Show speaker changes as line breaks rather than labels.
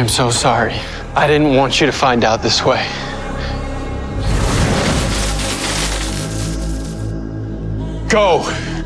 am so sorry. I didn't want you to find out this way. Go!